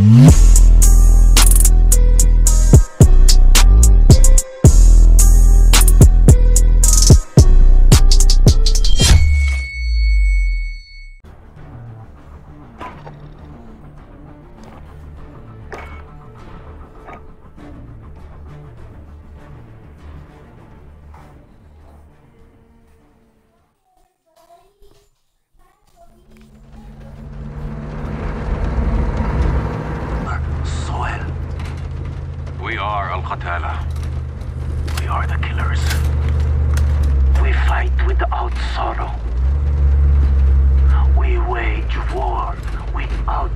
Soil. Are We are the killers. We fight without sorrow. We wage war without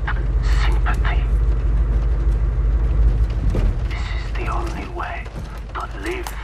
sympathy. This is the only way to live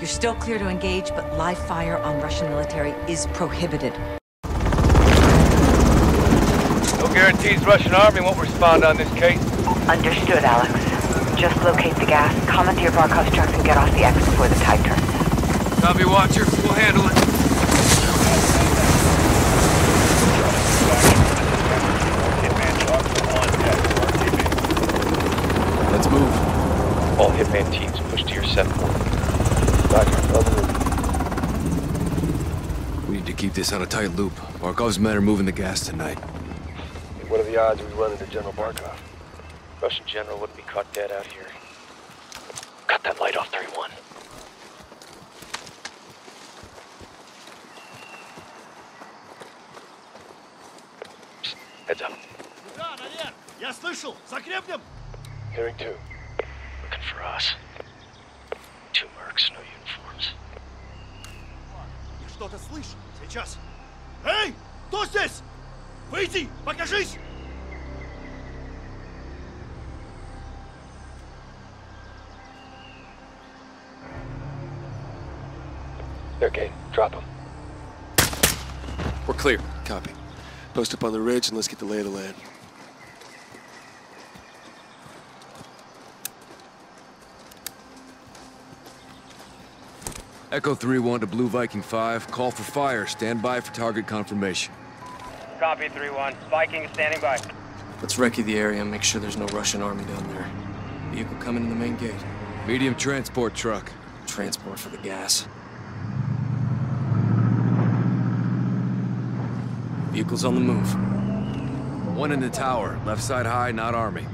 You're still clear to engage, but live fire on Russian military is prohibited. No guarantees Russian army won't respond on this case. Understood, Alex. Just locate the gas, commandeer Barkov's trucks, and get off the X before the tide turns. Copy, Watcher. We'll handle it. Let's move. All Hitman teams push to your set point. We need to keep this on a tight loop. Barkov's men are moving the gas tonight. What are the odds we run into General Barkov? Russian general wouldn't be caught dead out here. Cut that light off 31. Psst, Heads up. Я слышал! Закрепнем! Hearing two. Looking for us. Two mercs, no uniforms. Я что-то слышу! Сейчас! Эй! Кто здесь? Выйди! Покажись! They're game. Drop them. We're clear. Copy. Post up on the ridge and let's get the lay of the land. Echo 3-1 to Blue Viking 5. Call for fire. Stand by for target confirmation. Copy 3-1. Viking is standing by. Let's recce the area and make sure there's no Russian army down there. Vehicle coming in the main gate. Medium transport truck. Transport for the gas. Vehicles on the move. One in the tower. Left side high, not army.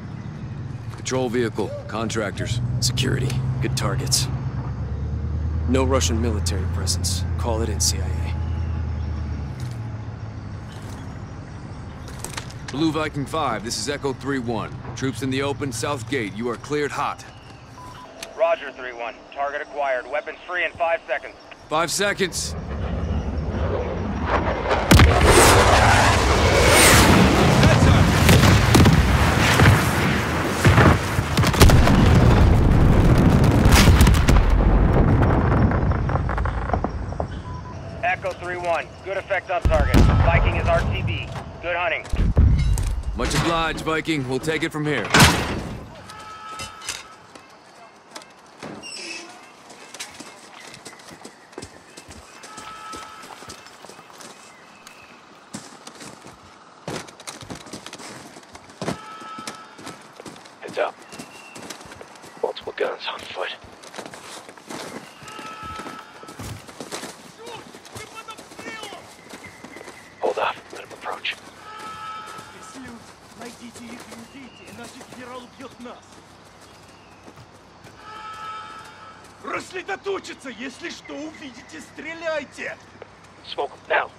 Patrol vehicle. Contractors. Security. Good targets. No Russian military presence. Call it in, CIA. Blue Viking 5, this is Echo 3-1. Troops in the open, south gate. You are cleared hot. Roger 3-1. Target acquired. Weapons free in five seconds. Five seconds. Viking. We'll take it from here. Heads up. Multiple guns on foot. Hold off. Let him approach. Их и убейте, иначе генерал убьет нас. Рассредоточиться! Если что увидите, стреляйте! Smoke now.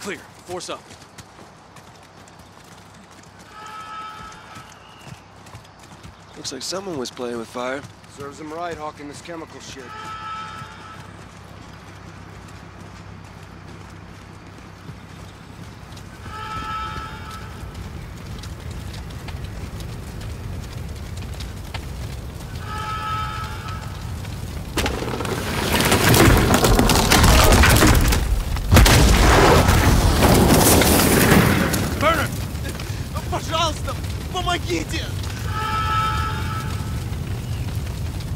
Clear. Force up. Looks like someone was playing with fire. Serves him right, hawking this chemical shit. Пожалуйста, помогите!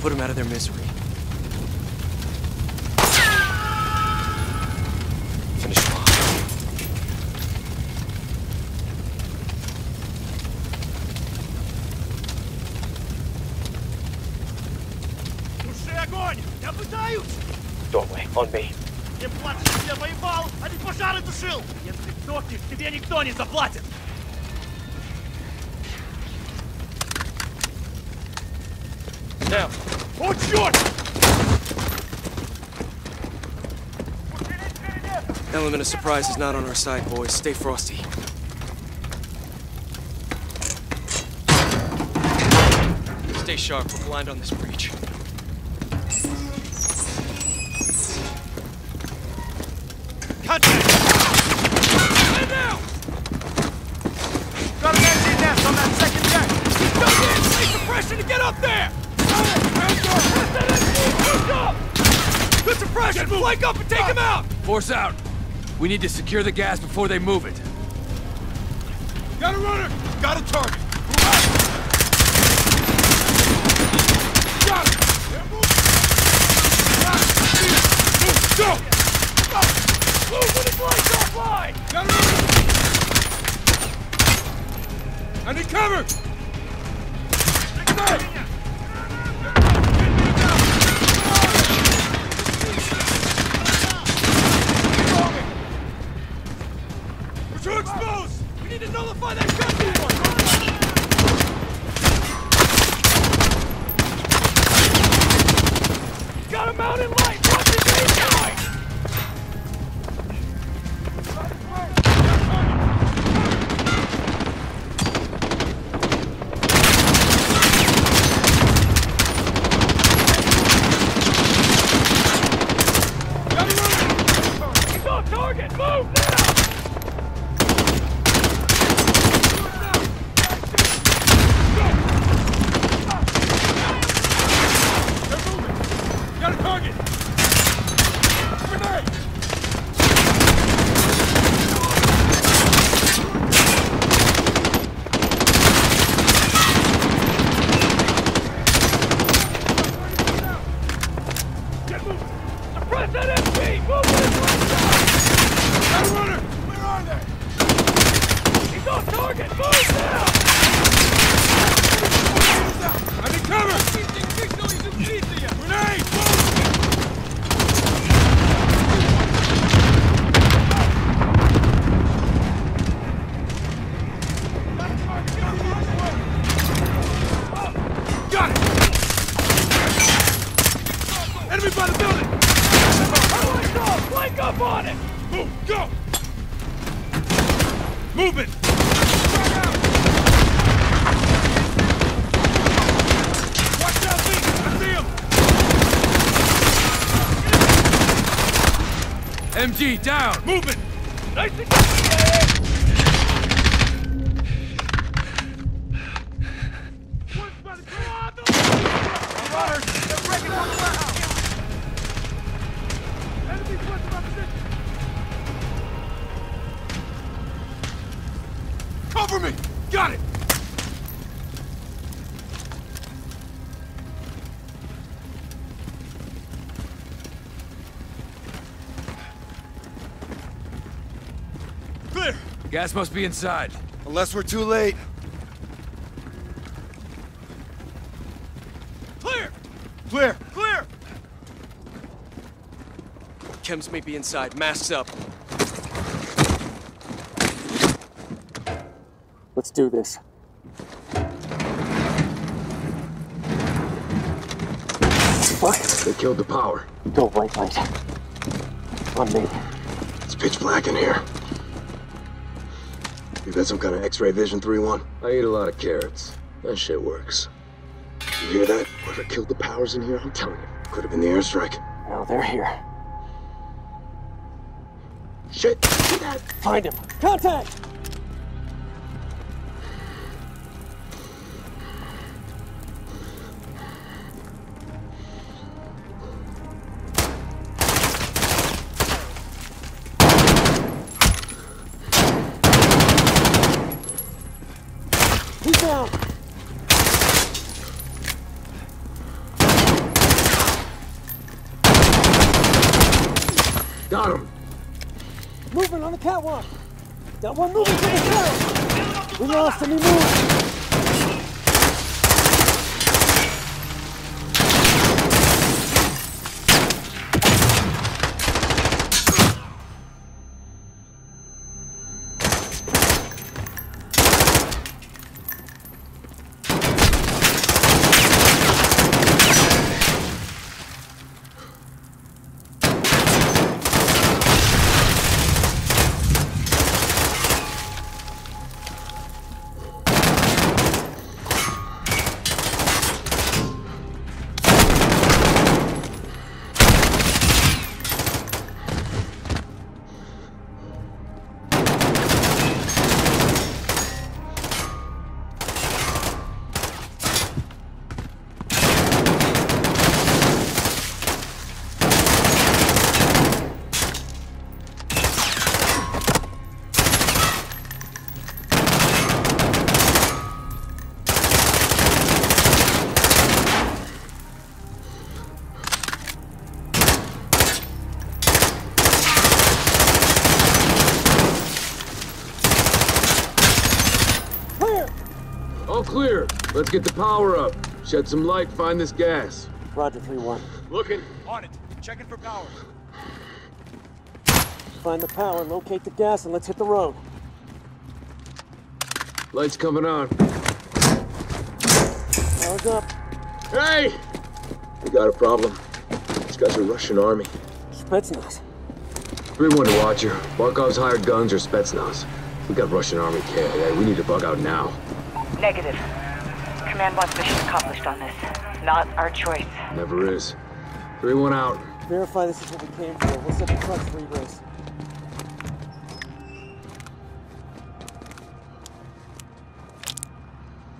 Put them out of their misery. Finish them off. Туши огонь! Я пытаюсь! Doorway, on me. Не плачь, я воевал, а не пожары тушил! Если сдохнешь, тебе никто не заплатит! Hold short! Element of surprise is not on our side, boys. Stay frosty. Stay sharp. We're blind on this breach. Cut! Down! Got on that second deck! To get up there! Good suppression! Flank up and take him out! Force out. We need to secure the gas before they move it. Got a runner! Got a target! Got it! Go! Move when his lights offline! Got a! I need cover! We're He's on target! Move now! I need cover! Grenade! Move! Got it! Enemy by the building! Lights off! Flank up on it! Move! Go! Movement! Drag! Watch out, me! I see him! MG, down! Movement! Nice Gas must be inside. Unless we're too late. Clear! Clear! Clear! Chems may be inside. Masks up. Let's do this. Fuck. They killed the power. Go white light. On me. It's pitch black in here. You got some kind of X-ray vision, 3-1? I eat a lot of carrots. That shit works. You hear that? Whoever killed the powers in here, I'm telling you, could have been the airstrike. No, they're here. Shit! Find him. Contact! Catwalk. Got one moving to the. We lost. He moved. Clear. Let's get the power up. Shed some light, find this gas. Roger, 3-1. Looking. On it. Checking for power. Find the power, locate the gas, and let's hit the road. Lights coming on. Power's up. Hey! We got a problem. These guys are Russian army. Spetsnaz. 3-1 to Watcher. Barkov's hired guns or Spetsnaz. We got Russian army KIA. We need to bug out now. Negative. Command wants mission accomplished on this. Not our choice. Never is. 3-1 out. Verify this is what we came for. We'll set the trucks for egress.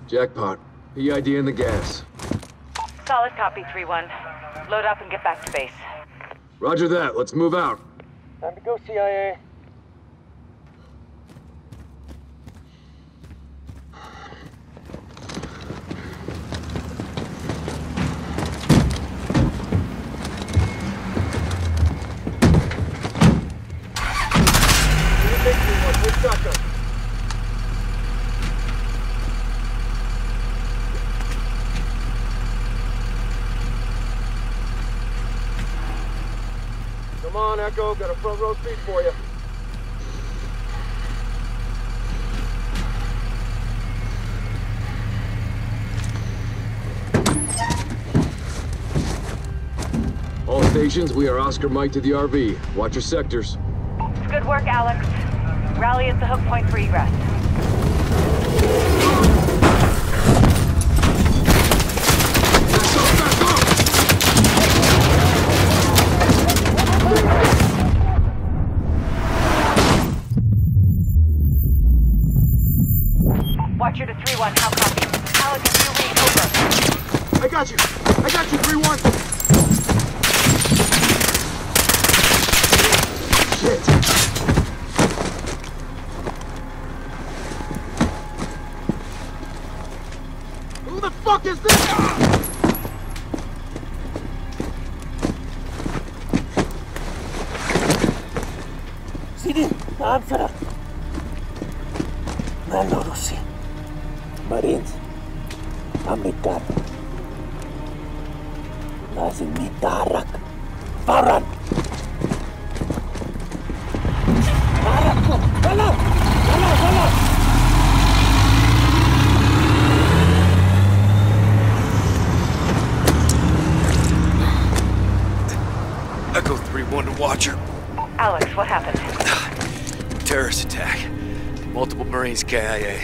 Jackpot. PID in the gas. Solid copy, 3-1. Load up and get back to base. Roger that. Let's move out. Time to go, CIA. Come on, Echo. Got a front row seat for you. All stations, we are Oscar Mike to the RV. Watch your sectors. Good work, Alex. Rally at the hook point for egress. Watcher to 3-1, how copy? Alex, you read, over. I got you. I got you, 3-1. Shit. Who the fuck is this? Marines, pamikat. Lazing mitarak. Baran! Barak Faran. Balan! Balan! Balan! Echo 3-1 to Watcher. Alex, what happened? Terrorist attack. Multiple Marines KIA.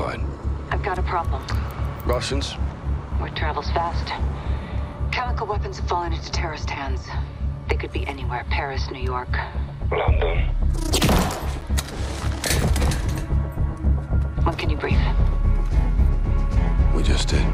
Occupied. I've got a problem. Russians? Word travels fast. Chemical weapons have fallen into terrorist hands. They could be anywhere. Paris, New York. London. When can you brief? We just did.